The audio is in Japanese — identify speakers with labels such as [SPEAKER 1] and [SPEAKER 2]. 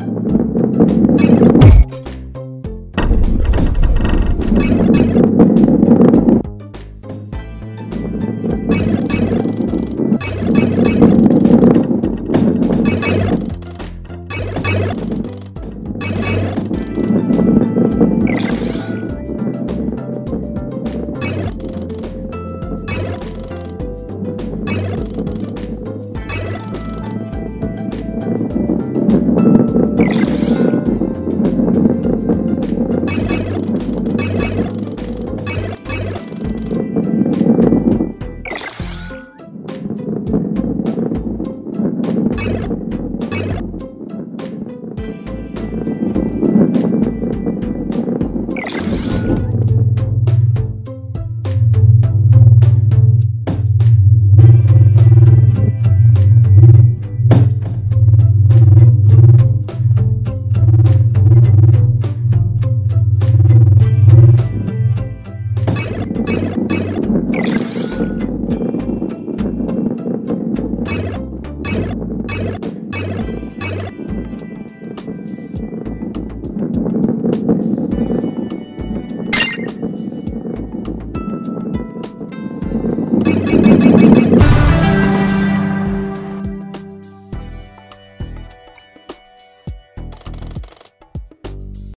[SPEAKER 1] thank you you